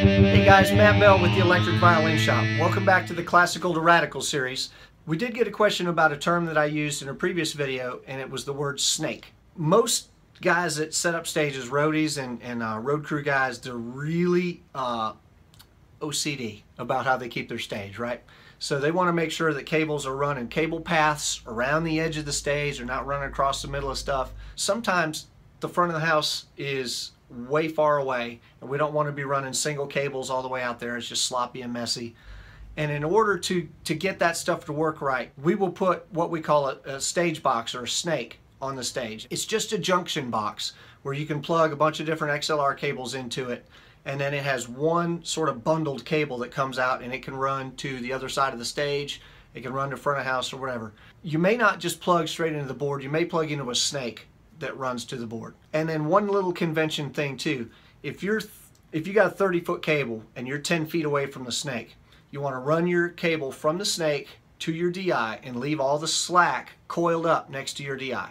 Hey guys, Matt Bell with the Electric Violin Shop. Welcome back to the Classical to Radical series. We did get a question about a term that I used in a previous video, and it was the word snake. Most guys that set up stages, roadies and, and uh, road crew guys, they're really uh, OCD about how they keep their stage, right? So they want to make sure that cables are running cable paths around the edge of the stage. They're not running across the middle of stuff. Sometimes the front of the house is way far away and we don't want to be running single cables all the way out there. It's just sloppy and messy. And in order to, to get that stuff to work right, we will put what we call a, a stage box or a snake on the stage. It's just a junction box where you can plug a bunch of different XLR cables into it and then it has one sort of bundled cable that comes out and it can run to the other side of the stage it can run to front of house or whatever you may not just plug straight into the board you may plug into a snake that runs to the board. And then one little convention thing too, if you're if you got a 30 foot cable and you're 10 feet away from the snake, you want to run your cable from the snake to your DI and leave all the slack coiled up next to your DI.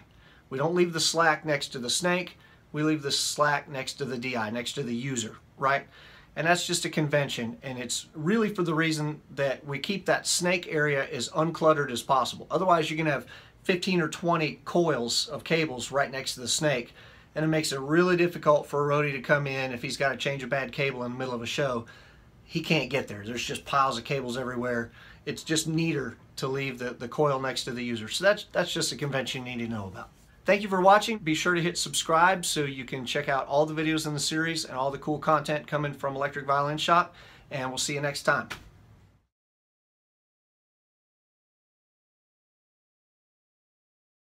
We don't leave the slack next to the snake, we leave the slack next to the DI, next to the user, right? And that's just a convention, and it's really for the reason that we keep that snake area as uncluttered as possible. Otherwise, you're going to have 15 or 20 coils of cables right next to the snake and it makes it really difficult for a roadie to come in if he's got to change a bad cable in the middle of a show. He can't get there. There's just piles of cables everywhere. It's just neater to leave the, the coil next to the user. So that's that's just a convention you need to know about. Thank you for watching. Be sure to hit subscribe so you can check out all the videos in the series and all the cool content coming from electric violin shop and we'll see you next time